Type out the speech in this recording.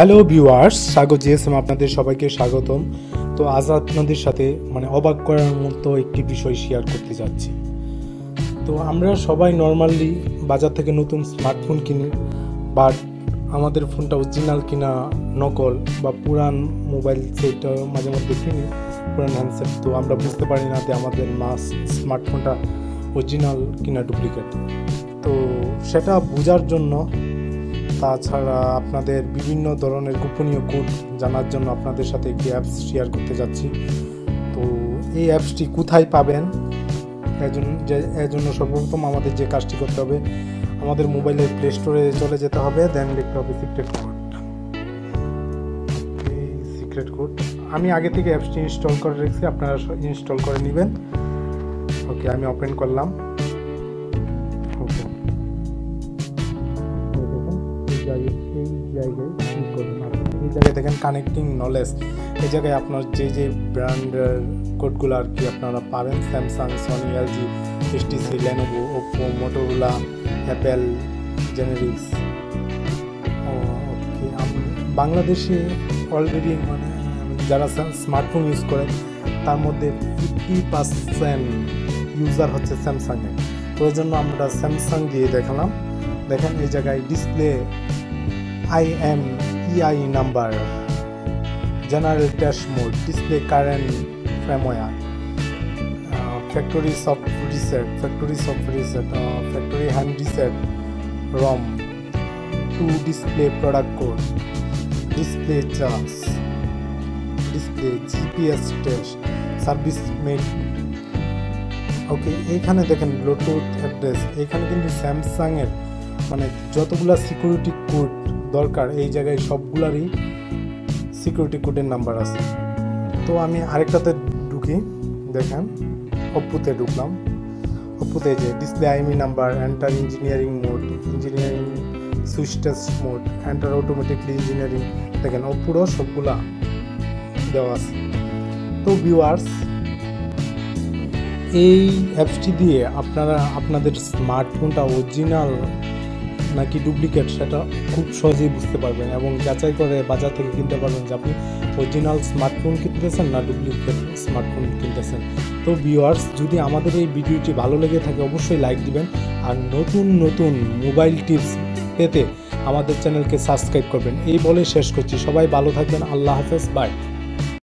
Hello viewers স্বাগত GSM আপনাদের সবাইকে স্বাগতম। তো আজ আপনাদের সাথে মানে অবাক করার মতো একটি বিষয় শেয়ার করতে যাচ্ছি। তো আমরা সবাই নর্মালি বাজার থেকে নতুন স্মার্টফোন কিনি বাট আমাদের ফোনটা অরিজিনাল কিনা নকল বা পুরান মোবাইল সেটটা মাঝে মধ্যে কিনি, পুরান হ্যান্ডসেট তো আমরা বুঝতে পারি না যে আমাদের মাস স্মার্টফোনটা অরিজিনাল কিনা ডুপ্লিকেট তো সেটা বোঝার জন্য তাছাড়া আপনাদের বিভিন্ন ধরনের গোপনীয় কোড জানার জন্য আপনাদের সাথে একটি অ্যাপস শেয়ার করতে যাচ্ছি। তো এই অ্যাপসটি কোথায় পাবেন? এর জন্য সর্বপ্রথম আমাদের যে কাজটি করতে হবে, আমাদের মোবাইলের প্লে স্টোরে চলে যেতে হবে দেন লিখতে হবে সিক্রেট কোড সিক্রেট কোড আমি আগে থেকে অ্যাপসটি ইনস্টল করে রেখেছি, আপনারা ইনস্টল করে নেবেন। ওকে আমি ওপেন করলাম। এই জায়গায় এই জায়গায় দেখেন কানেক্টিং নলেজ এই জায়গায় আপনার যে যে ব্র্যান্ডের কোডগুলো আর কি আপনারা পাবেন Samsung Sony LG HTC Lenovo Oppo Motorola Apple generics okay বাংলাদেশে অলরেডি মানে যারা স্মার্টফোন ইউজ করে তার মধ্যে ফিফটি পার্সেন্ট ইউজার হচ্ছে স্যামসাংয়ের তো এই জন্য আমরা স্যামসাং দিয়ে দেখালাম। দেখেন এই জায়গায় display IMEI number general test mode display current firmware factory soft reset factory soft reset factory hand reset ROM to display product code display charge display GPS test service made okay এইখানে দেখেন Bluetooth address এইখানে কিন্তু স্যামসাংয়ের মানে যতগুলা security code দরকার, এই জায়গায় সবগুলারই সিকিউরিটি কোডের নাম্বার আছে। তো আমি আরেকটাতে ঢুকি, দেখেন, অপ্পুতে ঢুকলাম। অপ্পুতে যে display IMEI number enter engineering mode engineering switch test mode enter automatically engineering দেখেন অপুরও সবগুলা দেওয়া আছে। তো ভিউয়ার্স এই অ্যাপসটি দিয়ে আপনারা, আপনাদের স্মার্টফোনটা অরিজিনাল নাকি ডুপ্লিকেট সেটা খুব সহজেই বুঝতে পারবেন এবং যাচাই করে বাজার থেকে কিনতে পারবেন যে আপনি অরিজিনাল স্মার্টফোন কিনতেছেন না ডুপ্লিকেট স্মার্টফোন কিনতেছেন। তো ভিউয়ার্স যদি আমাদের এই ভিডিওটি ভালো লেগে থাকে, অবশ্যই লাইক দিবেন। আর নতুন নতুন মোবাইল টিপস পেতে আমাদের চ্যানেলকে সাবস্ক্রাইব করবেন। এই বলে শেষ করছি। সবাই ভালো থাকবেন। আল্লাহ হাফেজ। বাই